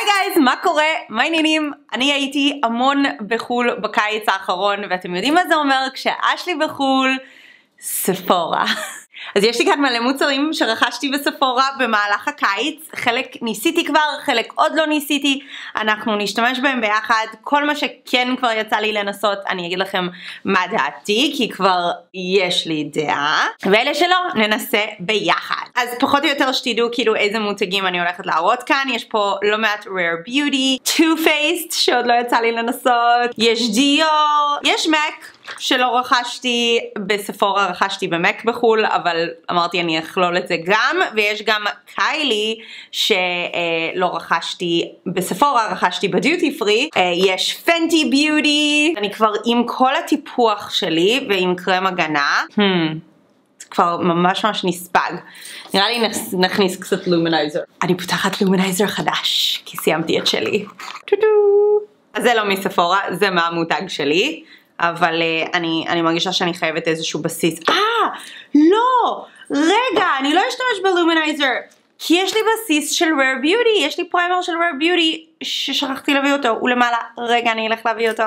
היי גייז, מה קורה? מה העניינים? אני הייתי המון בחו"ל בקיץ האחרון, ואתם יודעים מה זה אומר כשאשלי בחו"ל? ספורה. אז יש לי כאן מלא מוצרים שרכשתי בספורה במהלך הקיץ, חלק ניסיתי כבר, חלק עוד לא ניסיתי, אנחנו נשתמש בהם ביחד, כל מה שכן כבר יצא לי לנסות, אני אגיד לכם מה דעתי, כי כבר יש לי דעה, ואלה שלא, ננסה ביחד. אז פחות או יותר שתדעו כאילו איזה מותגים אני הולכת להראות כאן, יש פה לא מעט rare beauty, two faced שעוד לא יצא לי לנסות, יש דיור, יש מק. שלא רכשתי ב Sephora, רכשתי ב MAC בחו"ל, אבל אמרתי אני אכלול את זה גם, ויש גם Kylie שלא רכשתי ב Sephora, רכשתי בדיוטי פרי, אה, יש Fenty Beauty, אני כבר עם כל הטיפוח שלי ועם קרם הגנה. Hmm. כבר ממש ממש נספג. נראה לי נכניס קצת luminizer. אני פותחת luminizer חדש, כי סיימתי את שלי. טו-טו. אז זה לא מ Sephora, זה מהמותג שלי. אבל uh, אני, אני מרגישה שאני חייבת איזשהו בסיס. אה, לא, רגע, אני לא אשתמש ב luminizer, כי יש לי בסיס של Rare Beauty, יש לי primer של Rare Beauty ששכחתי להביא אותו, הוא למעלה, רגע, אני אלך להביא אותו.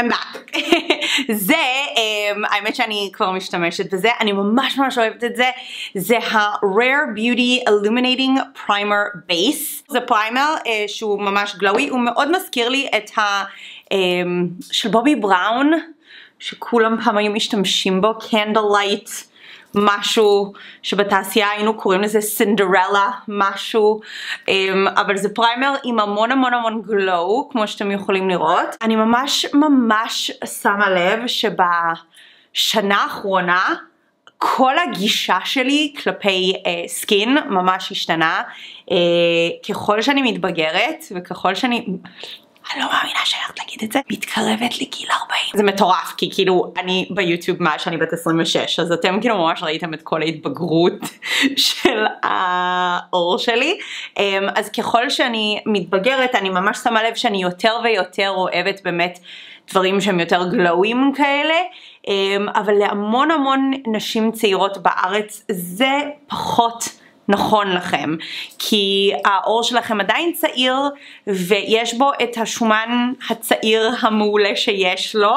I'm back. זה, um, האמת שאני כבר משתמשת בזה, אני ממש ממש אוהבת את זה, זה ה-Rare Beauty Illuminating Primer Base. זה primer uh, שהוא ממש glowy, הוא מאוד מזכיר לי את ה... אמ, של Bobbi Brown, שכולם פעם היו משתמשים בו, candlelight, משהו שבתעשייה היינו קוראים לזה סינדרלה משהו. אמ, אבל זה primer עם המון המון המון glow כמו שאתם יכולים לראות. אני ממש ממש שמה לב שבשנה האחרונה כל הגישה שלי כלפי uh, skin ממש השתנה. uh, ככל שאני מתבגרת וככל שאני אני לא מאמינה שאני הולכת להגיד את זה, מתקרבת לגיל 40. זה מטורף, כי כאילו אני ביוטיוב מאז שאני בת 26, אז אתם כאילו ממש ראיתם את כל ההתבגרות של האור שלי. אמ, אז ככל שאני מתבגרת, אני ממש שמה לב שאני יותר ויותר אוהבת באמת דברים שהם יותר גלואים כאלה, אמ, אבל להמון המון נשים צעירות בארץ זה פחות. נכון לכם, כי העור שלכם עדיין צעיר ויש בו את השומן הצעיר המעולה שיש לו.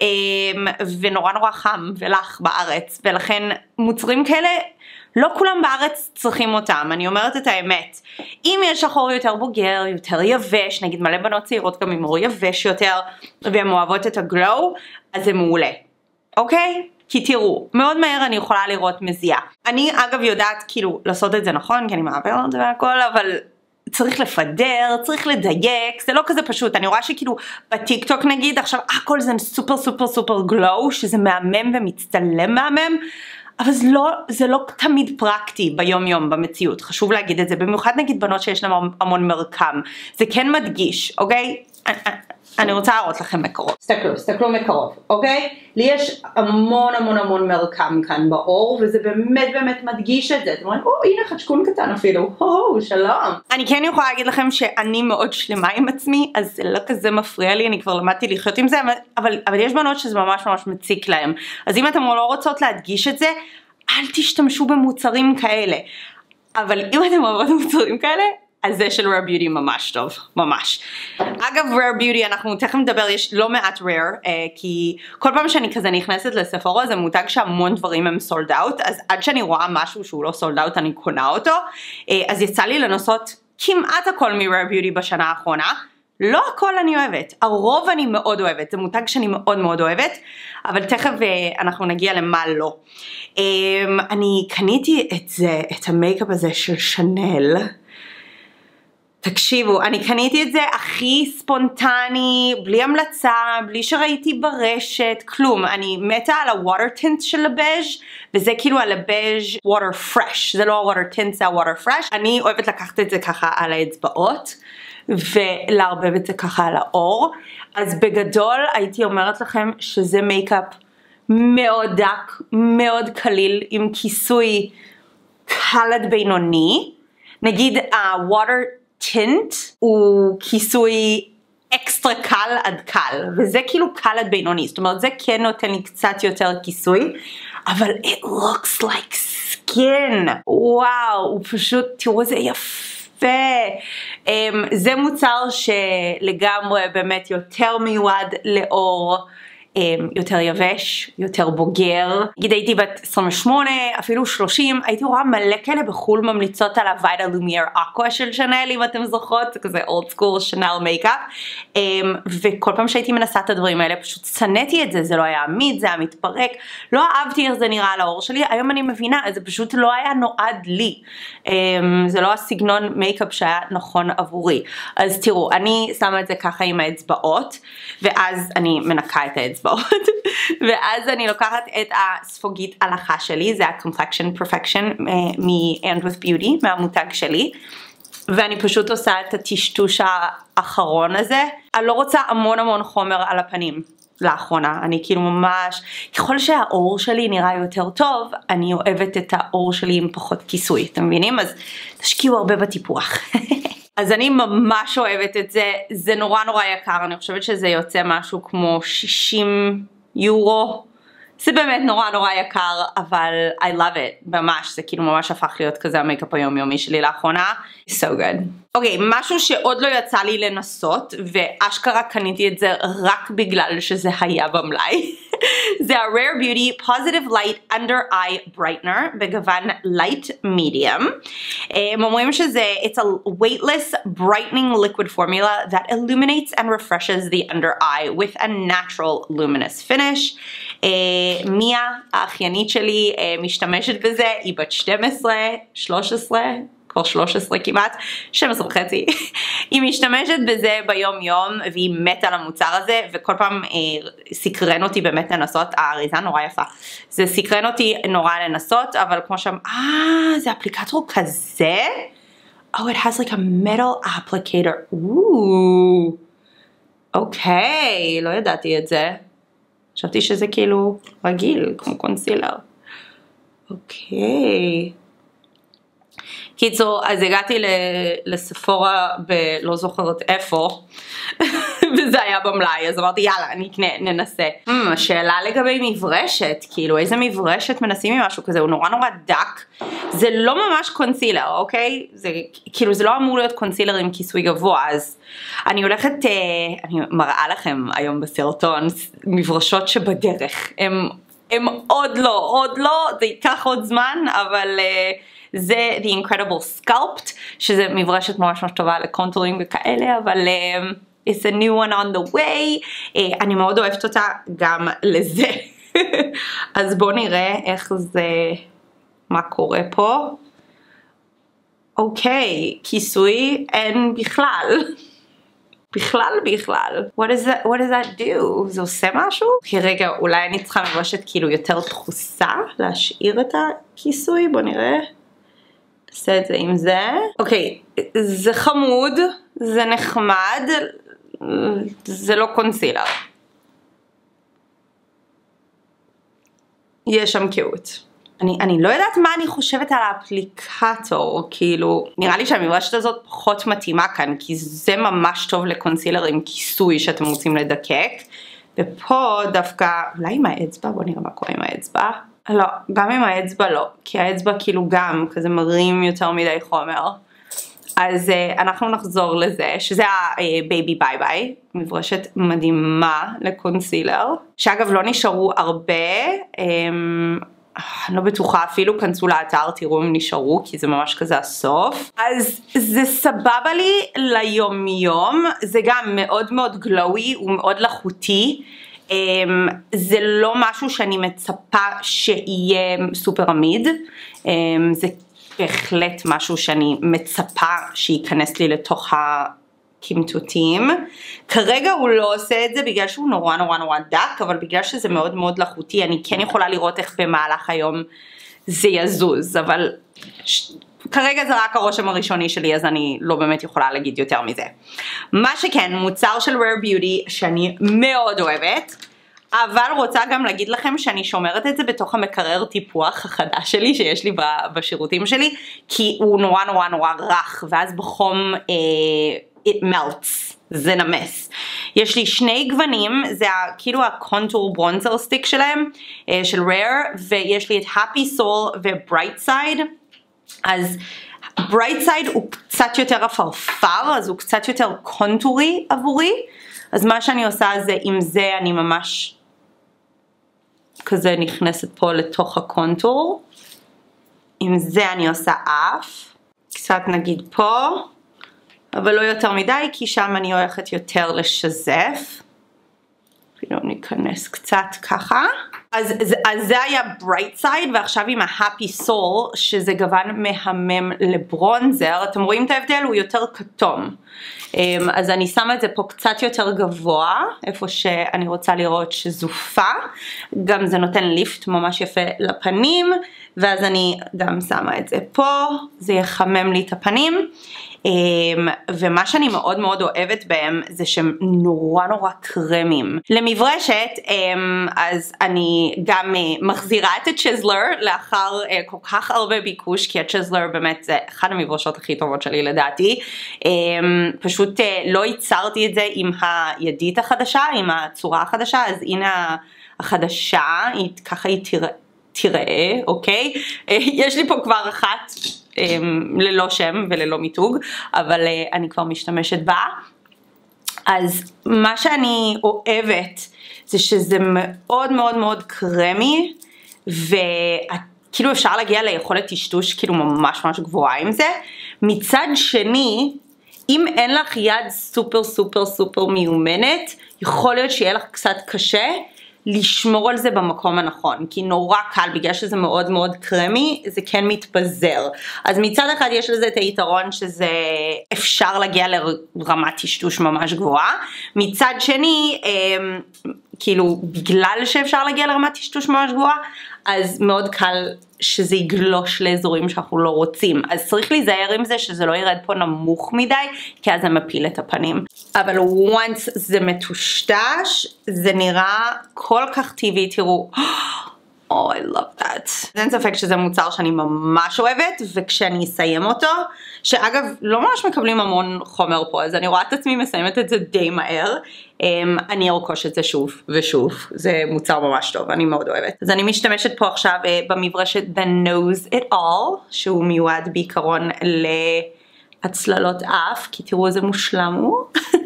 אמ, ונורא נורא חם ולח בארץ ולכן מוצרים כאלה לא כולם בארץ צריכים אותם, אני אומרת את האמת. אם יש לך עור יותר בוגר, יותר יבש, נגיד מלא בנות צעירות גם עם עור יבש יותר, והן אוהבות את הגלו, אז זה מעולה, אוקיי? כי תראו, מאוד מהר אני יכולה לראות מזיעה. אני אגב יודעת כאילו לעשות את זה נכון, כי אני מעברת את זה והכל, אבל צריך לפדר, צריך לדייק, זה לא כזה פשוט, אני רואה שכאילו בטיק טוק נגיד עכשיו הכל זה סופר סופר סופר גלואו, שזה מהמם ומצטלם מהמם, אבל זה לא, זה לא תמיד פרקטי ביום יום במציאות, חשוב להגיד את זה, במיוחד נגיד בנות שיש להן המון מרקם, זה כן מדגיש, אוקיי? אני רוצה להראות לכם מקרוב. תסתכלו, תסתכלו מקרוב, אוקיי? לי יש המון המון המון מרקם כאן באור, וזה באמת באמת מדגיש את זה. אתם אומרים, או, הנה חדשקון קטן אפילו, הו, שלום. אני כן יכולה להגיד לכם שאני מאוד שלמה עם עצמי, אז זה לא כזה מפריע לי, אני כבר למדתי לחיות עם זה, אבל, אבל יש בנות שזה ממש ממש מציק להם. אז אם אתן לא רוצות להדגיש את זה, אל תשתמשו במוצרים כאלה. אבל אם אתם אוהבות מוצרים כאלה, אז זה של rare beauty ממש טוב, ממש. אגב rare beauty אנחנו תכף נדבר, יש לא מעט rare, uh, כי כל פעם שאני כזה נכנסת לספורו זה מותג שהמון דברים הם sold out, אז עד שאני רואה משהו שהוא לא sold out אני קונה אותו, uh, אז יצא לי לנסות כמעט הכל מ-rare beauty בשנה האחרונה. לא הכל אני אוהבת, הרוב אני מאוד אוהבת, זה מותג שאני מאוד מאוד אוהבת, אבל תכף uh, אנחנו נגיע למה לא. Um, אני קניתי את זה, את המייקאפ הזה של Chanel. תקשיבו, אני קניתי את זה הכי ספונטני, בלי המלצה, בלי שראיתי ברשת, כלום. אני מתה על ה water tint של Les Beiges וזה כאילו על Les Beiges water fresh, זה לא ה water tint זה ה water fresh. אני אוהבת לקחת את זה ככה על האצבעות ולערבב את זה ככה על העור. אז בגדול הייתי אומרת לכם שזה מייקאפ מאוד דק, מאוד קליל, עם כיסוי קל עד בינוני. נגיד ה-water טינט הוא כיסוי אקסטרה קל עד קל, וזה כאילו קל עד בינוני, זאת אומרת זה כן נותן לי קצת יותר כיסוי, אבל it looks like skin, וואו, הוא פשוט, תראו איזה יפה, אמ, זה מוצר שלגמרי באמת יותר מיועד לאור. אמ, יותר יבש, יותר בוגר. נגיד הייתי בת 28, אפילו 30, הייתי רואה מלא כאלה בחו"ל ממליצות על ה Vitalumière Aqua של Chanel אם אתם זוכרות, זה כזה old school Chanel מייקאפ. וכל פעם שהייתי מנסה את הדברים האלה פשוט שנאתי את זה, זה לא היה עמיד, זה היה מתפרק, לא אהבתי איך זה נראה על העור שלי, היום אני מבינה, זה פשוט לא היה נועד לי. אמ, זה לא הסגנון מייקאפ שהיה נכון עבורי. אז תראו, אני שמה את זה ככה עם האצבעות, ואז אני מנקה את האצבעות. האצבעות ואז אני לוקחת את הספוגית הלכה שלי זה ה-complexion perfection מ-and with beauty מהמותג שלי ואני פשוט עושה את הטשטוש האחרון הזה אני לא רוצה המון המון חומר על הפנים לאחרונה, אני כאילו ממש, ככל שהאור שלי נראה יותר טוב, אני אוהבת את האור שלי עם פחות כיסוי, אתם מבינים? אז תשקיעו הרבה בטיפוח. אז אני ממש אוהבת את זה, זה נורא נורא יקר, אני חושבת שזה יוצא משהו כמו 60 יורו. זה באמת נורא נורא יקר, אבל I love it, ממש, זה כאילו ממש הפך להיות כזה המייקאפ היומיומי שלי לאחרונה. so good. אוקיי, okay, משהו שעוד לא יצא לי לנסות, ואשכרה קניתי את זה רק בגלל שזה היה במלאי. זה ה-Rare Beauty Positive Light Under Eye Brightener בגוון Light Medium. הם אומרים שזה it's a weightless brightening liquid formula that illuminates and refreshes the under eye with a natural luminous finish. מיה האחיינית שלי משתמשת בזה, היא בת 12, 13, כבר 13 כמעט, 12 וחצי, היא משתמשת בזה ביום יום והיא מתה על המוצר הזה וכל פעם אה, סקרן אותי באמת לנסות, האריזה נורא יפה, זה סקרן אותי נורא לנסות אבל כמו שם, אה זה אפליקטור כזה? Oh it has like a metal applicator, אוקיי, okay, לא ידעתי את זה, חשבתי שזה כאילו רגיל כמו קונסילר, אוקיי. Okay. קיצור, אז הגעתי לספורה בלא זוכרת איפה, וזה היה במלאי, אז אמרתי יאללה, אני אקנה, ננסה. Hmm, השאלה לגבי מברשת, כאילו איזה מברשת מנסים עם משהו כזה, הוא נורא נורא דק. זה לא ממש קונסילר, אוקיי? זה כאילו זה לא אמור להיות קונסילר עם כיסוי גבוה, אז אני הולכת, אה, אני מראה לכם היום בסרטון מברשות שבדרך, הם, הם עוד לא, עוד לא, זה ייקח עוד זמן, אבל... אה, זה The Incredible Sculpt, שזה מברשת ממש ממש טובה ל contouring וכאלה, אבל uh, it's a new one on the way, uh, אני מאוד אוהבת אותה גם לזה. אז בואו נראה איך זה, מה קורה פה. אוקיי, okay, כיסוי אין בכלל. בכלל בכלל. What does that, that do? זה עושה משהו? כי רגע, אולי אני צריכה מברשת כאילו יותר דחוסה, להשאיר את הכיסוי, בוא נראה. נעשה את זה עם זה. אוקיי, זה חמוד, זה נחמד, זה לא קונסילר. יש שם קהות. אני, אני לא יודעת מה אני חושבת על האפליקטור, כאילו, נראה לי שהמברשת הזאת פחות מתאימה כאן, כי זה ממש טוב לקונסילר עם כיסוי שאתם רוצים לדקק, ופה דווקא, אולי עם האצבע, בואו נראה מה קורה עם האצבע. לא, גם עם האצבע לא, כי האצבע כאילו גם כזה מרים יותר מדי חומר. אז אה, אנחנו נחזור לזה, שזה ה Baby Bye Bye, מברשת מדהימה לקונסילר, שאגב לא נשארו הרבה, אמ, אני לא בטוחה אפילו, כנסו לאתר, תראו אם נשארו, כי זה ממש כזה הסוף. אז זה סבבה לי ליום יום, זה גם מאוד מאוד glowy, הוא מאוד לחוטי. אמ, זה לא משהו שאני מצפה שיהיה סופר עמיד, אמ, זה בהחלט משהו שאני מצפה שייכנס לי לתוך הקמטוטים. כרגע הוא לא עושה את זה בגלל שהוא נורא נורא נורא דק, אבל בגלל שזה מאוד מאוד לחוטי אני כן יכולה לראות איך במהלך היום זה יזוז, אבל כרגע זה רק הרושם הראשוני שלי אז אני לא באמת יכולה להגיד יותר מזה. מה שכן, מוצר של rare beauty שאני מאוד אוהבת, אבל רוצה גם להגיד לכם שאני שומרת את זה בתוך המקרר טיפוח החדש שלי שיש לי בשירותים שלי, כי הוא נורא נורא נורא רך, ואז בחום אה, it melts, זה נמס. יש לי שני גוונים, זה כאילו הקונטור ברונזר סטיק שלהם, אה, של Rare, ויש לי את Happy Sol ו Bright Side, אז Bright Side הוא קצת יותר עפרפר, אז הוא קצת יותר קונטורי עבורי, אז מה שאני עושה זה עם זה אני ממש כזה נכנסת פה לתוך הקונטור, עם זה אני עושה אף, קצת נגיד פה, אבל לא יותר מדי כי שם אני הולכת יותר לשזף. אפילו ניכנס קצת ככה. אז, אז, זה היה Bright Side ועכשיו עם ה Happy Sol שזה גוון מהמם לברונזר. אתם רואים את ההבדל? הוא יותר כתום. אמ, אז אני שמה את זה פה קצת יותר גבוה איפה שאני רוצה לראות שזופה. גם זה נותן ליפט ממש יפה לפנים ואז אני גם שמה את זה פה. זה יחמם לי את הפנים ומה שאני מאוד מאוד אוהבת בהם זה שהם נורא נורא קרמים. למברשת אמ, אז אני גם אה, מחזירה את הצ'זלר לאחר אה, כל כך הרבה ביקוש כי הצ'זלר באמת זה אחת המברשות הכי טובות שלי לדעתי. אמ, פשוט אה, לא ייצרתי את זה עם הידית החדשה, עם הצורה החדשה, אז הנה החדשה, היא, ככה היא תראה. תראה, אוקיי? יש לי פה כבר אחת אמ, ללא שם וללא מיתוג, אבל אה, אני כבר משתמשת בה. אז מה שאני אוהבת זה שזה מאוד מאוד מאוד קרמי וכאילו אפשר להגיע ליכולת טשטוש כאילו ממש ממש גבוהה עם זה. מצד שני, אם אין לך יד סופר סופר סופר מיומנת, יכול להיות שיהיה לך קצת קשה לשמור על זה במקום הנכון, כי נורא קל, בגלל שזה מאוד מאוד קרמי, זה כן מתפזר. אז מצד אחד יש לזה את היתרון שזה אפשר להגיע לרמת טשטוש ממש גבוהה, מצד שני, אמ, כאילו בגלל שאפשר להגיע לרמת טשטוש ממש גבוהה, אז מאוד קל שזה יגלוש לאזורים שאנחנו לא רוצים. אז צריך להיזהר עם זה שזה לא ירד פה נמוך מדי, כי אז זה מפיל את הפנים. אבל once זה מטושטש, זה נראה כל כך טבעי, תראו. Oh, I love that. אין ספק שזה מוצר שאני ממש אוהבת, וכשאני אסיים אותו, שאגב, לא ממש מקבלים המון חומר פה, אז אני רואה את עצמי מסיימת את זה די מהר, אמ, אני ארכוש את זה שוב ושוב, זה מוצר ממש טוב, אני מאוד אוהבת. אז אני משתמשת פה עכשיו uh, במברשת The Knows It All, שהוא מיועד בעיקרון להצללות אף, כי תראו איזה מושלם הוא.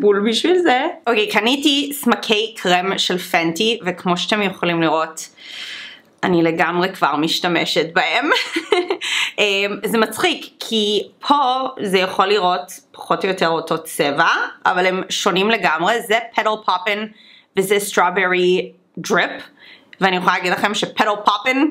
בול בשביל זה. אוקיי, okay, קניתי סמקי קרם של Fenty, וכמו שאתם יכולים לראות, אני לגמרי כבר משתמשת בהם. אמ, זה מצחיק כי פה זה יכול לראות פחות או יותר אותו צבע, אבל הם שונים לגמרי, זה Petal Poppin וזה Strawberry Drip, ואני יכולה להגיד לכם ש Petal Poppin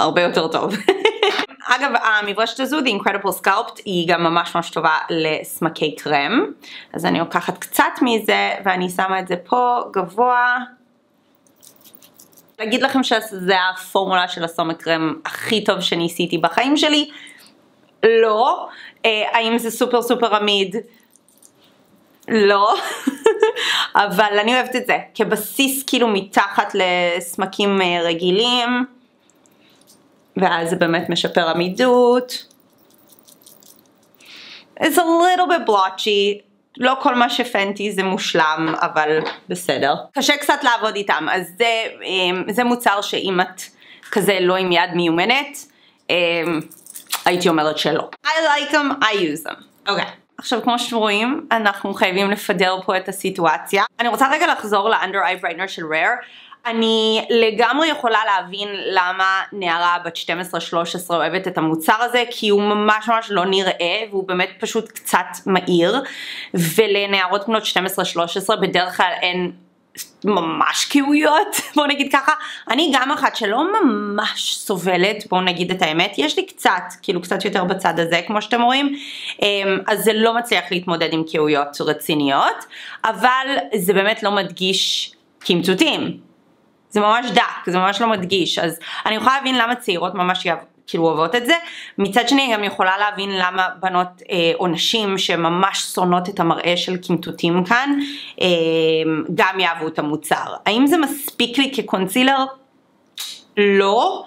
הרבה יותר טוב. אגב, המברשת הזו, The Incredible Sculpt, היא גם ממש ממש טובה לסמקי קרם. אז אני לוקחת קצת מזה ואני שמה את זה פה גבוה. להגיד לכם שזה הפורמולה של הסומק קרם הכי טוב שניסיתי בחיים שלי? לא. אה, האם זה סופר סופר עמיד? לא. אבל אני אוהבת את זה כבסיס כאילו מתחת לסמקים אה, רגילים. ואז זה באמת משפר עמידות. It's a little bit blotchy, לא כל מה שפנטי זה מושלם, אבל בסדר. קשה קצת לעבוד איתם, אז זה, אמ, זה מוצר שאם את כזה לא עם יד מיומנת, אמ, הייתי אומרת שלא. I like them, I use them. אוקיי. Okay. עכשיו כמו שאתם רואים אנחנו חייבים לפדר פה את הסיטואציה. אני רוצה רגע לחזור לאנדר איי ברייטנר של רייר. אני לגמרי יכולה להבין למה נערה בת 12-13 אוהבת את המוצר הזה כי הוא ממש ממש לא נראה והוא באמת פשוט קצת מהיר ולנערות בנות 12-13 בדרך כלל אין ממש קיאויות בואו נגיד ככה. אני גם אחת שלא ממש סובלת בואו נגיד את האמת. יש לי קצת כאילו קצת יותר בצד הזה כמו שאתם רואים. אמ, אז זה לא מצליח להתמודד עם קיאויות רציניות אבל זה באמת לא מדגיש קמצותים זה ממש דק, זה ממש לא מדגיש, אז אני יכולה להבין למה צעירות ממש כאילו אוהבות את זה, מצד שני גם יכולה להבין למה בנות אה, או נשים שממש שונאות את המראה של קמטוטים כאן, אה, גם יאהבו את המוצר. האם זה מספיק לי כקונסילר? לא.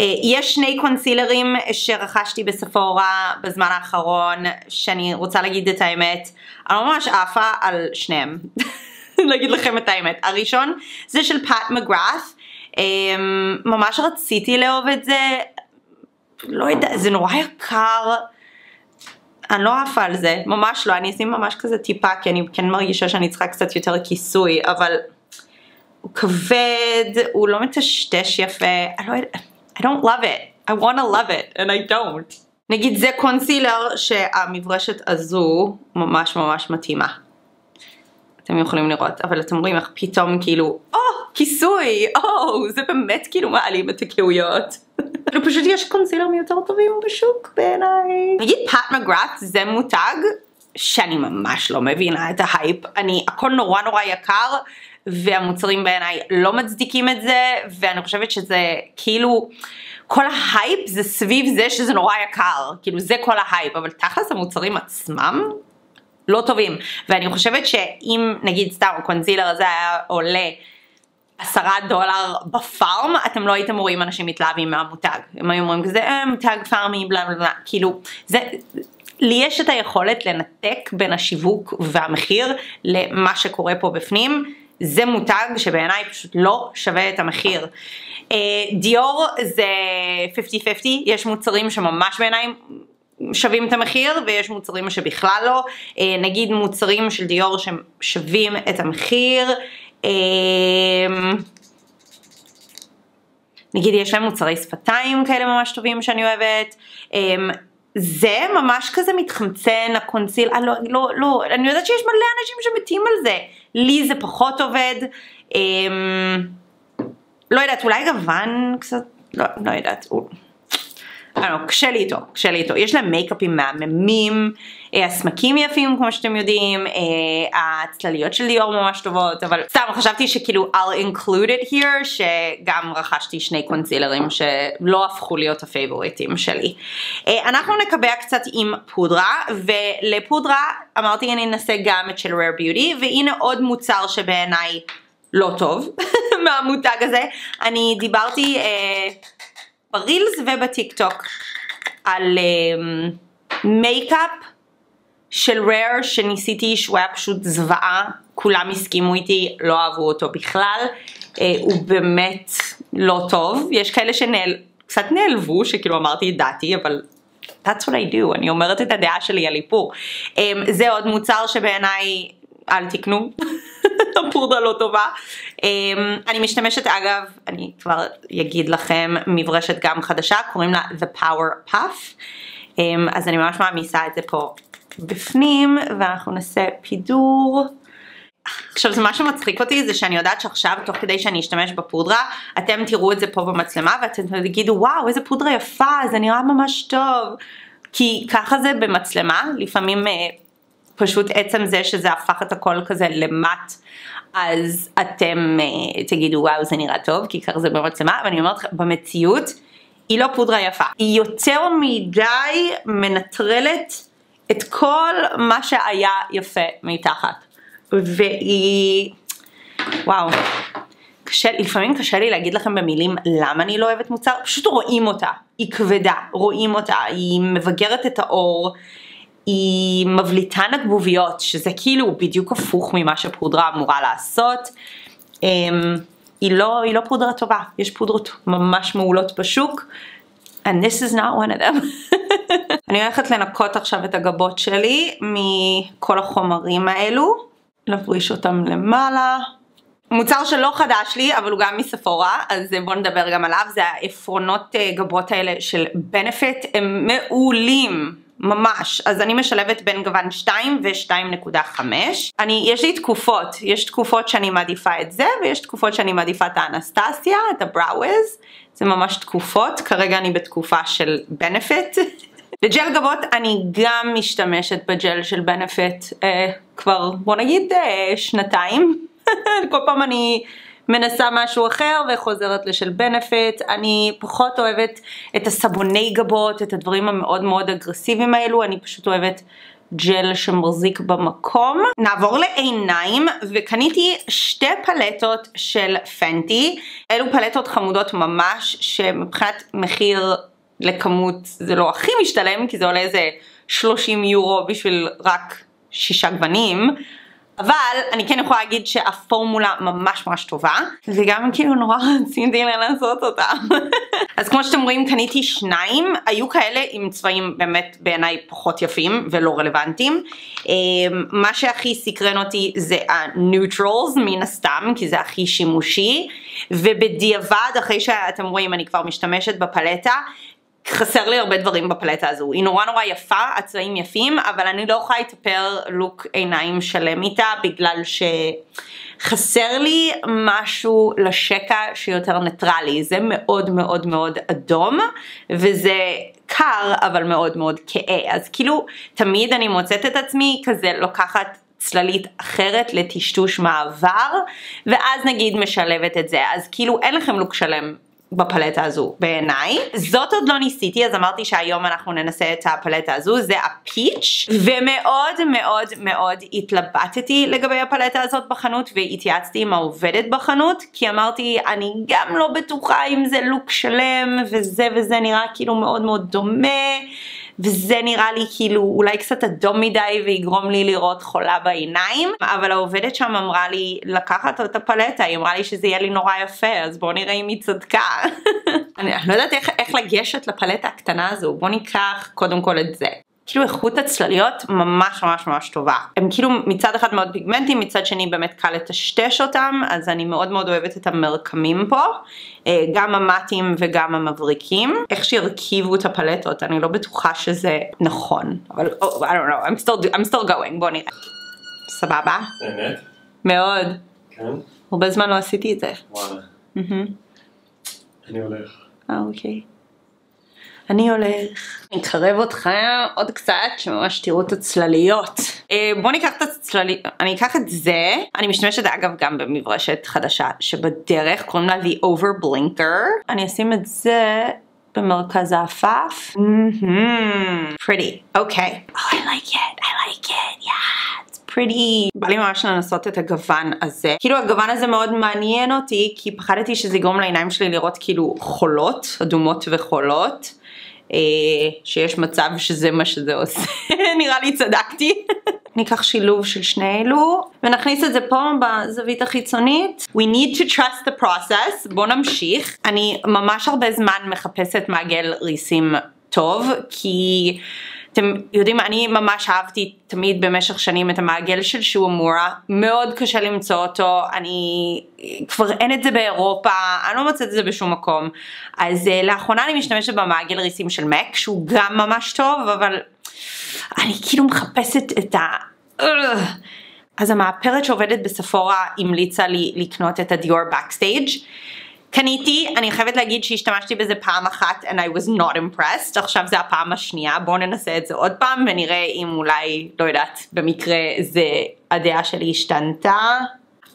אה, יש שני קונסילרים שרכשתי בספורה בזמן האחרון, שאני רוצה להגיד את האמת, אני ממש עפה על שניהם. להגיד לכם את האמת. הראשון זה של פאט אמ, ממש רציתי לאהוב את זה, לא יודע, זה נורא יקר. אני לא עפה על זה, ממש לא, אני אשים ממש כזה טיפה, כי אני כן מרגישה שאני צריכה קצת יותר כיסוי, אבל הוא כבד, הוא לא מטשטש יפה, לא יודעת, I don't love it, I want to love it, and I don't. נגיד זה קונסילר שהמברשת הזו ממש ממש מתאימה. אתם יכולים לראות, אבל אתם רואים איך פתאום כאילו, או, oh, כיסוי, או, oh, זה באמת כאילו מעלים את הקהויות. כאילו פשוט יש קונסילרים יותר טובים בשוק בעיניי. נגיד Pat McGrath זה מותג שאני ממש לא מבינה את ההייפ, אני, הכל נורא נורא יקר. והמוצרים בעיניי לא מצדיקים את זה, ואני חושבת שזה כאילו, כל ההייפ זה סביב זה שזה נורא יקר, כאילו זה כל ההייפ, אבל תכלס המוצרים עצמם לא טובים, ואני חושבת שאם נגיד סתם הקונסילר הזה היה עולה עשרה דולר בפארם, אתם לא הייתם רואים אנשים מתלהבים מהמותג, הם היו אומרים כזה, אה, מותג פארמי, בלה בלה בלה, כאילו, זה, לי יש את היכולת לנתק בין השיווק והמחיר למה שקורה פה בפנים. זה מותג שבעיניי פשוט לא שווה את המחיר. אה, דיור זה 50-50, יש מוצרים שממש בעיניי שווים את המחיר ויש מוצרים שבכלל לא, אה, נגיד מוצרים של דיור ששווים את המחיר, אה, נגיד יש להם מוצרי שפתיים כאלה ממש טובים שאני אוהבת, זה ממש כזה מתחמצן, הקונסיל, לא, לא, לא, אני יודעת שיש מלא אנשים שמתים על זה, לי זה פחות עובד, לא יודעת, אולי גוון קצת, לא, לא יודעת. לא, קשה לי איתו, קשה לי איתו. יש להם מייקאפים מהממים, אה, הסמקים יפים כמו שאתם יודעים, אה, הצלליות של ליאור ממש טובות, אבל סתם חשבתי שכאילו I'll include it here, שגם רכשתי שני קונסילרים שלא הפכו להיות הפייבוריטים שלי. אה, אנחנו נקבע קצת עם פודרה, ולפודרה אמרתי אני אנסה גם את של Rare Beauty, והנה עוד מוצר שבעיניי לא טוב מהמותג הזה. אני דיברתי... ברילס ובטיק טוק על מייקאפ אמ, של Rare שניסיתי שהוא היה פשוט זוועה, כולם הסכימו איתי, לא אהבו אותו בכלל, אה, הוא באמת לא טוב, יש כאלה שקצת נעלבו, שכאילו אמרתי את דעתי, אבל that's what I do, אני אומרת את הדעה שלי על איפור. Um, זה עוד מוצר שבעיניי אל תקנו, הפורדה לא טובה. Um, אני משתמשת אגב, אני כבר אגיד לכם, מברשת גם חדשה, קוראים לה The Power Puff, um, אז אני ממש מעמיסה את זה פה בפנים, ואנחנו נעשה פידור. עכשיו זה מה שמצחיק אותי זה שאני יודעת שעכשיו תוך כדי שאני אשתמש בפודרה אתם תראו את זה פה במצלמה ואתם תגידו וואו איזה פודרה יפה זה נראה ממש טוב כי ככה זה במצלמה לפעמים אה, פשוט עצם זה שזה הפך את הכל כזה למט, אז אתם uh, תגידו וואו זה נראה טוב, כי ככה זה במצלמה, אבל אני אומרת לך, במציאות היא לא פודרה יפה, היא יותר מדי מנטרלת את כל מה שהיה יפה מתחת, והיא, וואו, קשה, לפעמים קשה לי להגיד לכם במילים למה אני לא אוהבת מוצר, פשוט רואים אותה, היא כבדה, רואים אותה, היא מבגרת את האור, היא מבליטה נגבוביות, שזה כאילו בדיוק הפוך ממה שפודרה אמורה לעשות. אמ, היא לא, היא לא פודרה טובה, יש פודרות ממש מעולות בשוק, and this is not one of them. אני הולכת לנקות עכשיו את הגבות שלי מכל החומרים האלו, לבריש אותם למעלה. מוצר שלא חדש לי, אבל הוא גם מספורה, אז בואו נדבר גם עליו, זה העפרונות אה, גבות האלה של בנפיט, הם מעולים. ממש, אז אני משלבת בין גוון 2 ו-2.5. אני, יש לי תקופות, יש תקופות שאני מעדיפה את זה, ויש תקופות שאני מעדיפה את האנסטסיה, את הבראוויז, זה ממש תקופות, כרגע אני בתקופה של Benefit. לג'ל גבות אני גם משתמשת בג'ל של Benefit אה, כבר בוא נגיד אה, שנתיים, כל פעם אני מנסה משהו אחר וחוזרת לשל Benefit. אני פחות אוהבת את הסבוני גבות, את הדברים המאוד מאוד אגרסיביים האלו, אני פשוט אוהבת ג'ל שמחזיק במקום. נעבור לעיניים וקניתי שתי פלטות של Fenty. אלו פלטות חמודות ממש שמבחינת מחיר לכמות זה לא הכי משתלם כי זה עולה איזה 30 יורו בשביל רק שישה גוונים. אבל אני כן יכולה להגיד שהפורמולה ממש ממש טובה, וגם כאילו נורא רציתי לעשות אותה. אז כמו שאתם רואים קניתי שניים, היו כאלה עם צבעים באמת בעיניי פחות יפים ולא רלוונטיים. אמ, מה שהכי סקרן אותי זה ה-neutrals מן הסתם, כי זה הכי שימושי, ובדיעבד אחרי שאתם רואים אני כבר משתמשת בפלטה, חסר לי הרבה דברים בפלטה הזו, היא נורא נורא יפה, הצבעים יפים, אבל אני לא יכולה לטפר לוק עיניים שלם איתה בגלל שחסר לי משהו לשקע שיותר ניטרלי, זה מאוד מאוד מאוד אדום וזה קר אבל מאוד מאוד כהה, אז כאילו תמיד אני מוצאת את עצמי כזה לוקחת צללית אחרת לטשטוש מעבר ואז נגיד משלבת את זה. אז כאילו אין לכם לוק שלם בפלטה הזו. בעיניי. זאת עוד לא ניסיתי אז אמרתי שהיום אנחנו ננסה את הפלטה הזו זה הפיץ' ומאוד מאוד מאוד התלבטתי לגבי הפלטה הזאת בחנות והתייעצתי עם העובדת בחנות כי אמרתי אני גם לא בטוחה אם זה לוק שלם וזה וזה נראה כאילו מאוד מאוד דומה וזה נראה לי כאילו אולי קצת אדום מדי ויגרום לי לראות חולה בעיניים אבל העובדת שם אמרה לי לקחת את הפלטה היא אמרה לי שזה יהיה לי נורא יפה אז בואו נראה אם היא צדקה. אני לא יודעת איך, איך לגשת לפלטה הקטנה הזו בואו ניקח קודם כל את זה כאילו איכות הצלליות ממש ממש ממש טובה. הם כאילו מצד אחד מאוד פיגמנטים, מצד שני באמת קל לטשטש אותם, אז אני מאוד מאוד אוהבת את המרקמים פה, אה, גם המטים וגם המבריקים. איך שהרכיבו את הפלטות, אני לא בטוחה שזה נכון, אבל oh, I don't know, I'm still, I'm still going, בוא נראה. סבבה? באמת? מאוד. כן? הרבה זמן לא עשיתי את זה. וואלה. מהמם. אני הולך. אה, אוקיי. אני הולך. אני אקרב אתכם עוד קצת, שממש תראו את הצלליות. אה, בואו ניקח את הצלליות, אני אקח את זה, אני משתמשת אגב גם במברשת חדשה שבדרך, קוראים לה The Over Blinker. אני אשים את זה במרכז האפף. פריטי, אוקיי. Oh, I like it, I like it, yeah. it's pretty. בא לי ממש לנסות את הגוון הזה. כאילו הגוון הזה מאוד מעניין אותי כי פחדתי שזה יגרום לעיניים שלי לראות כאילו חולות, אדומות וחולות. אה, שיש מצב שזה מה שזה עושה, נראה לי צדקתי. ניקח שילוב של שני אלו ונכניס את זה פה בזווית החיצונית. We need to trust the process, בואו נמשיך. אני ממש הרבה זמן מחפשת מעגל ריסים טוב כי אתם יודעים אני ממש אהבתי תמיד במשך שנים את המעגל של שואמורה מאוד קשה למצוא אותו. אני כבר אין את זה באירופה אני לא מוצאת את זה בשום מקום. אז uh, לאחרונה אני משתמשת במעגל ריסים של מק שהוא גם ממש טוב אבל אני כאילו מחפשת את ה... אז המאפרת שעובדת בספורה המליצה לי לקנות את הדיור בקסטייג' קניתי, אני חייבת להגיד שהשתמשתי בזה פעם אחת and I was not impressed, עכשיו זה הפעם השנייה, בואו ננסה את זה עוד פעם ונראה אם אולי, לא יודעת, במקרה זה הדעה שלי השתנתה.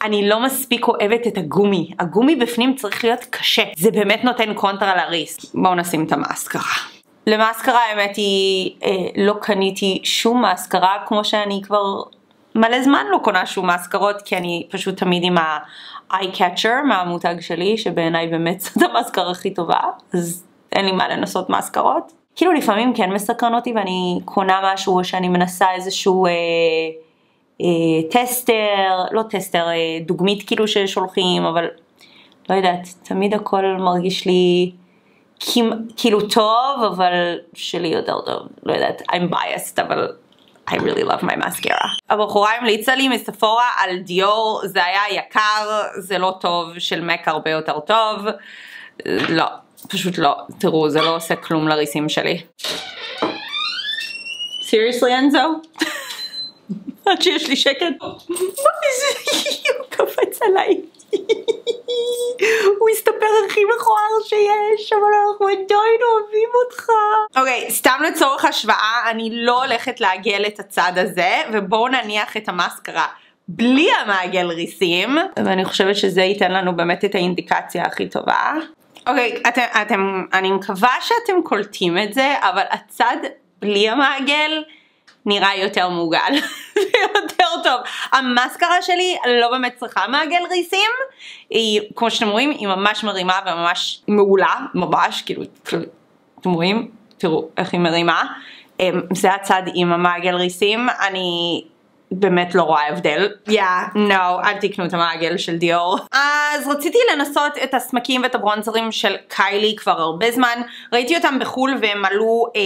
אני לא מספיק אוהבת את הגומי, הגומי בפנים צריך להיות קשה, זה באמת נותן קונטרה לריס. בואו נשים את המאסקרה. למאסקרה האמת היא, אה, לא קניתי שום מאסקרה כמו שאני כבר מלא זמן לא קונה שום מאסקרות כי אני פשוט תמיד עם ה-eye catcher מהמותג שלי שבעיניי באמת זאת המאסקרה הכי טובה אז אין לי מה לנסות מאסקרות. כאילו לפעמים כן מסקרן אותי ואני קונה משהו או שאני מנסה איזשהו אה, אה, טסטר, לא טסטר, אה, דוגמית כאילו ששולחים אבל לא יודעת, תמיד הכל מרגיש לי כאילו טוב אבל שלי יותר טוב, לא יודעת, I'm biased אבל I really love my mascara. הבחורה המליצה לי מספורה על דיור, זה היה יקר, זה לא טוב, של מק הרבה יותר טוב. לא, פשוט לא. תראו, זה לא עושה כלום לריסים שלי. סיריוסלי אנזו? עד שיש לי שקט. הוא קפץ עליי. הוא הסתפר הכי מכוער שיש, אבל אנחנו עדיין אוהבים אותך. אוקיי, סתם לצורך השוואה, אני לא הולכת לעגל את הצד הזה, ובואו נניח את המאסקרה. בלי המעגל ריסים, ואני חושבת שזה ייתן לנו באמת את האינדיקציה הכי טובה. אוקיי, אתם, אתם, אני מקווה שאתם קולטים את זה, אבל הצד בלי המעגל, נראה יותר מוגל ויותר טוב. המאסקרה שלי לא באמת צריכה מעגל ריסים, היא כמו שאתם רואים היא ממש מרימה וממש מעולה, ממש כאילו, אתם רואים? תראו איך היא מרימה. אמ, זה הצד עם המעגל ריסים, אני באמת לא רואה הבדל. יא, yeah, no, אל תקנו את המעגל של דיור. אז רציתי לנסות את הסמקים ואת הברונזרים של קיילי כבר הרבה זמן. ראיתי אותם בחו"ל והם עלו אה,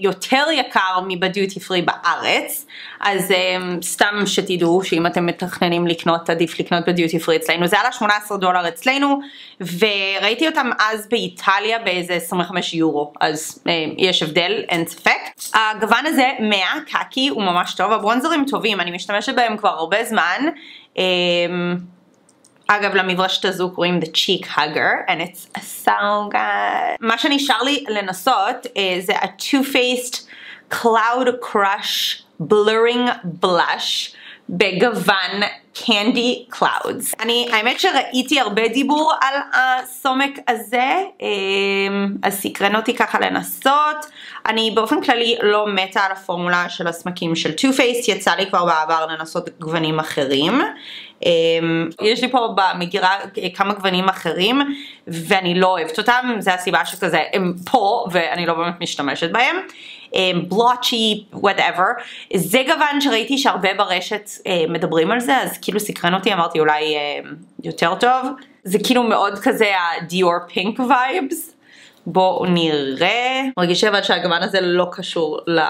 יותר יקר מבדיוטי פרי בארץ. אז אה, סתם שתדעו שאם אתם מתכננים לקנות, עדיף לקנות בדיוטי פרי אצלנו. זה עלה 18 דולר אצלנו, וראיתי אותם אז באיטליה באיזה 25 יורו. אז אה, יש הבדל, אין ספק. הגוון הזה 100, קקי, הוא ממש טוב. הברונזרים טובים, אני משתמשת בהם כבר הרבה זמן. Um, אגב למברשת הזו קוראים The Cheek Hugger and it's so good. מה שנשאר לי לנסות אה, זה ה Too Faced Cloud Crush Blurring Blush בגוון Candy Clouds. אני, האמת שראיתי הרבה דיבור על הסומק הזה, אמ, אז סקרן אותי ככה לנסות. אני באופן כללי לא מתה על הפורמולה של הסמקים של Too Faced, יצא לי כבר בעבר לנסות גוונים אחרים. אמ, יש לי פה במגירה כמה גוונים אחרים ואני לא אוהבת אותם, זה הסיבה שכזה הם פה ואני לא באמת משתמשת בהם. בלוצ'י, whatever. זה גוון שראיתי שהרבה ברשת uh, מדברים על זה, אז כאילו סקרן אותי, אמרתי אולי uh, יותר טוב. זה כאילו מאוד כזה ה Dior pink vibes. בואו נראה. מרגישה אבל שהגוון הזה לא קשור ל...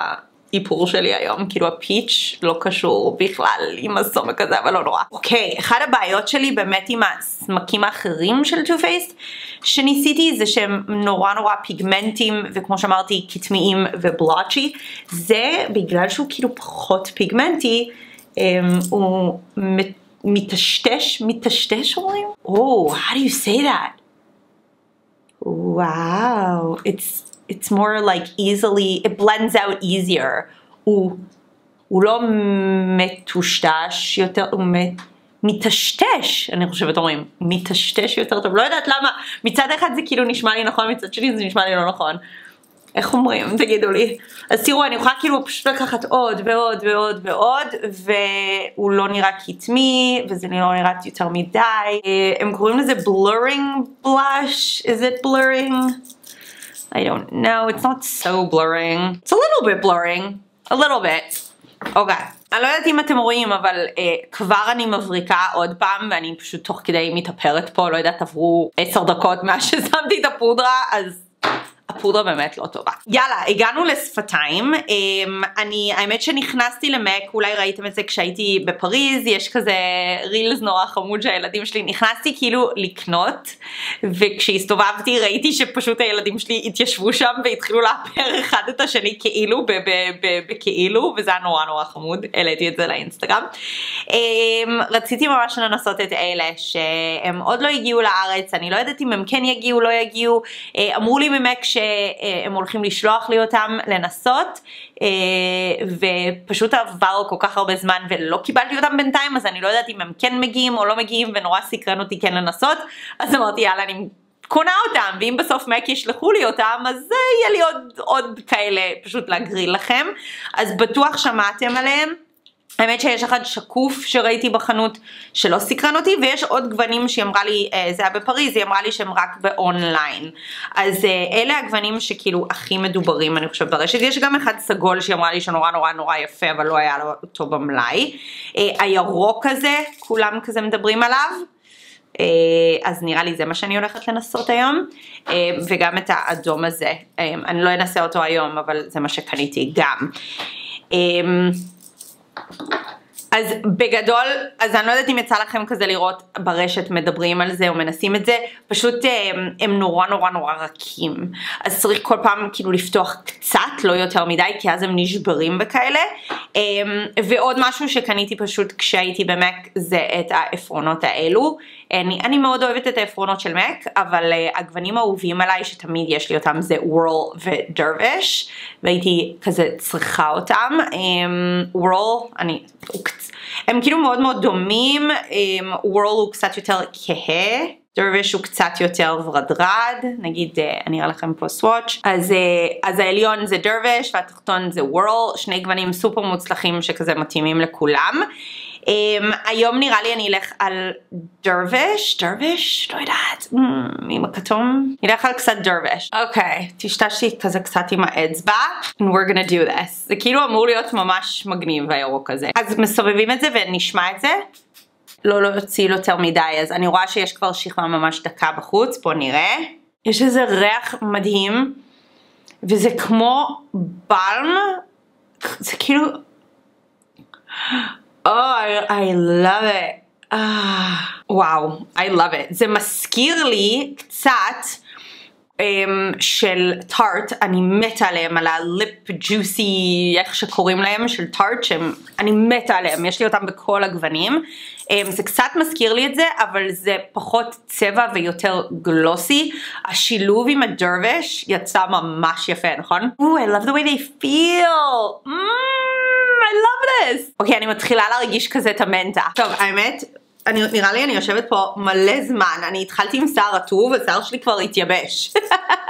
האיפור שלי היום, כאילו ה peach לא קשור בכלל עם הסומק הזה, אבל לא נורא. אוקיי, אחת הבעיות שלי באמת עם הסמקים האחרים של Too Faced, שניסיתי זה שהם נורא נורא פיגמנטים, וכמו שאמרתי, כתמיים ובלוצ'י, זה בגלל שהוא כאילו פחות פיגמנטי, um, הוא מטשטש, מטשטש אומרים? Oh, how do you say that? Wow, it's it's more like easily, it blends out easier. הוא, לא מטושטש יותר, הוא מטשטש, אני חושבת אומרים, מטשטש יותר טוב, לא יודעת למה, מצד אחד זה כאילו נשמע לי נכון, מצד שני זה נשמע לי לא נכון. איך אומרים? תגידו לי. אז תראו, אני יכולה כאילו פשוט לקחת עוד ועוד ועוד ועוד, והוא לא נראה כתמי, וזה לא נראה יותר מדי. אה, הם קוראים לזה blurring blush, is it blurring? I don't know, it's not so blurring. It's a little bit blurring, a little bit. אוקיי. Okay. אני לא יודעת אם אתם רואים, אבל uh, כבר אני מבריקה עוד פעם, ואני פשוט תוך כדי מתאפרת פה, לא יודעת, עברו עשר דקות מאז ששמתי את הפודרה, אז הפודרה באמת לא טובה. יאללה, הגענו לשפתיים. אמ, אני, האמת שנכנסתי למק, אולי ראיתם את זה כשהייתי בפריז, יש כזה רילס נורא חמוד שהילדים שלי, נכנסתי כאילו לקנות, וכשהסתובבתי ראיתי שפשוט הילדים שלי התיישבו שם והתחילו לאפר אחד את השני כאילו, בכאילו, וזה היה נורא נורא חמוד, העליתי את זה לאינסטגרם. אמ, רציתי ממש לנסות את אלה שהם עוד לא הגיעו לארץ, אני לא יודעת אם הם כן יגיעו, לא יגיעו, אה, אמרו לי ממק ש... שהם הולכים לשלוח לי אותם לנסות אה, ופשוט עבר כל כך הרבה זמן ולא קיבלתי אותם בינתיים אז אני לא יודעת אם הם כן מגיעים או לא מגיעים ונורא סקרן אותי כן לנסות. אז אמרתי יאללה אני קונה אותם ואם בסוף מק ישלחו לי אותם אז יהיה לי עוד, עוד כאלה פשוט להגריל לכם. אז בטוח שמעתם עליהם האמת שיש אחד שקוף שראיתי בחנות שלא סקרן אותי ויש עוד גוונים שהיא אמרה לי, אה, זה היה בפריז, היא אמרה לי שהם רק באונליין. אז אה, אלה הגוונים שכאילו הכי מדוברים אני חושבת ברשת. יש גם אחד סגול שהיא אמרה לי שנורא נורא נורא יפה אבל לא היה לו אותו במלאי. אה, הירוק הזה, כולם כזה מדברים עליו. אז נראה לי זה מה שאני הולכת לנסות היום וגם את האדום הזה, אני לא אנסה אותו היום אבל זה מה שקניתי גם. אז בגדול, אז אני לא יודעת אם יצא לכם כזה לראות ברשת מדברים על זה או מנסים את זה, פשוט הם, אה, הם נורא נורא נורא רכים. אז צריך כל פעם כאילו לפתוח קצת, לא יותר מדי, כי אז הם נשברים וכאלה. אה, ועוד משהו שקניתי פשוט כשהייתי במק זה את העפרונות האלו. אני, אני מאוד אוהבת את העפרונות של מק, אבל uh, הגוונים האהובים עליי שתמיד יש לי אותם זה וורל ודרוויש, והייתי כזה צריכה אותם. וורל, um, אני, הם כאילו מאוד מאוד דומים, וורל um, הוא קצת יותר כהה. דרוויש הוא קצת יותר ורדרד, נגיד uh, אני אראה לכם פה סוואץ', אז, uh, אז העליון זה דרוויש והתחתון זה וורל, שני גוונים סופר מוצלחים שכזה מתאימים לכולם. Um, היום נראה לי אני אלך על דרוויש, דרוויש, לא יודעת, mm, עם הכתום, נלך על קצת דרוויש. אוקיי, okay, טשטשתי כזה קצת עם האצבע, and we're gonna do this. זה כאילו אמור להיות ממש מגניב הירוק הזה. אז מסובבים את זה ונשמע את זה. לא להוציא לא יותר מדי, אז אני רואה שיש כבר שכבה ממש דקה בחוץ, בואו נראה. יש איזה ריח מדהים, וזה כמו בלם, זה כאילו... Oh, I, I love it. וואו, uh, wow, I love it. זה מזכיר לי קצת um, של טארט, אני מתה עליהם, על הליפ ג'וסי, איך שקוראים להם, של טארט, שאני מתה עליהם, יש לי אותם בכל הגוונים. Um, זה קצת מזכיר לי את זה, אבל זה פחות צבע ויותר גלוסי. השילוב עם הדרוויש יצא ממש יפה, נכון? Oh, I love the way they feel. Mm, I love this. אוקיי, okay, אני מתחילה להרגיש כזה את המנטה. טוב, האמת, אני, נראה לי אני יושבת פה מלא זמן, אני התחלתי עם שיער רטוב, השיער שלי כבר התייבש.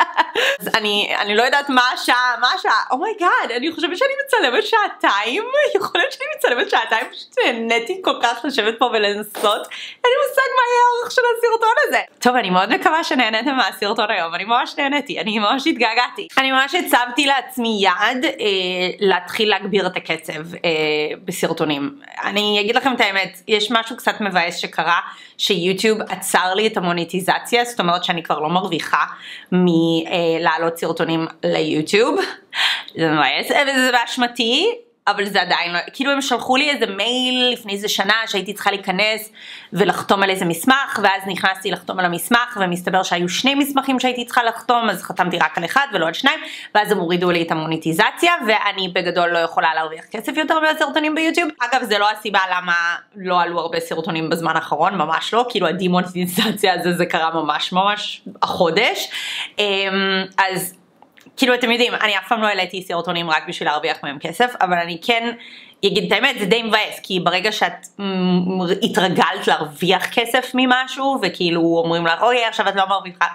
אז אני, אני לא יודעת מה השעה, מה השעה, oh my god, oh אני חושבת שאני מצלמת שעתיים, יכול להיות שאני מצלמת שעתיים, פשוט נהניתי כל כך לשבת פה ולנסות, אין לי מושג מה יהיה האורך של הסרטון הזה. טוב, אני מאוד מקווה שנהניתם מהסרטון היום, אני ממש נהניתי, אני ממש התגעגעתי. אני ממש הצבתי לעצמי יעד אה, להתחיל להגביר את הקצב אה, בסרטונים. אני אגיד לכם את האמת, יש משהו קצת מבאס שקרה, שיוטיוב עצר לי את המוניטיזציה, זאת אומרת שאני כבר לא מרוויחה מ... אה, סרטונים ליוטיוב, זה מבאס, וזה באשמתי, אבל זה עדיין לא, כאילו הם שלחו לי איזה מייל לפני איזה שנה שהייתי צריכה להיכנס ולחתום על איזה מסמך ואז נכנסתי לחתום על המסמך ומסתבר שהיו שני מסמכים שהייתי צריכה לחתום אז חתמתי רק על אחד ולא על שניים ואז הם הורידו לי את המוניטיזציה ואני בגדול לא יכולה להרוויח כסף יותר מהסרטונים ביוטיוב. אגב זה לא הסיבה למה לא עלו הרבה סרטונים בזמן האחרון ממש לא כאילו הדימוניטיזציה הזה זה קרה ממש ממש החודש אמ, אז כאילו אתם יודעים, אני אף פעם לא העליתי סרטונים רק בשביל להרוויח מהם כסף, אבל אני כן אגיד את האמת, זה די מבאס, כי ברגע שאת התרגלת להרוויח כסף ממשהו, וכאילו אומרים לך, אוקיי, עכשיו את לא מרוויחה.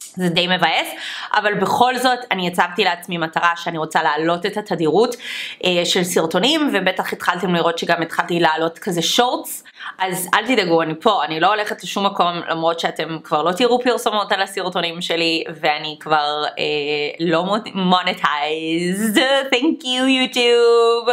זה די מבאס, אבל בכל זאת אני הצבתי לעצמי מטרה שאני רוצה להעלות את התדירות אה, של סרטונים, ובטח התחלתם לראות שגם התחלתי להעלות כזה שורטס, אז אל תדאגו, אני פה, אני לא הולכת לשום מקום, למרות שאתם כבר לא תראו פרסומות על הסרטונים שלי, ואני כבר אה, לא מונטייזד, thank you יוטיוב.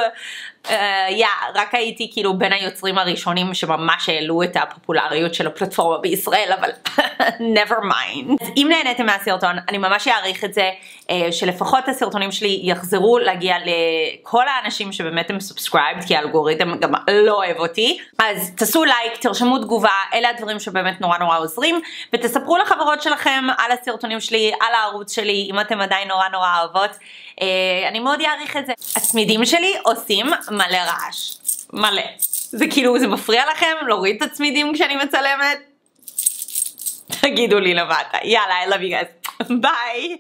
Uh, yeah, רק הייתי כאילו בין היוצרים הראשונים שממש העלו את הפופולריות של הפלטפורמה בישראל, אבל never mind. אז אם נהניתם מהסרטון, אני ממש אעריך את זה, uh, שלפחות הסרטונים שלי יחזרו להגיע לכל האנשים שבאמת הם subscribed, כי האלגוריתם גם לא אוהב אותי. אז תעשו לייק, תרשמו תגובה, אלה הדברים שבאמת נורא נורא עוזרים, ותספרו לחברות שלכם על הסרטונים שלי, על הערוץ שלי, אם אתם עדיין נורא נורא אוהבות. Uh, אני מאוד אעריך את זה. הצמידים שלי עושים מלא רעש, מלא. זה כאילו, זה מפריע לכם להוריד את הצמידים כשאני מצלמת? תגידו לי למטה. יאללה, I love you guys. ביי.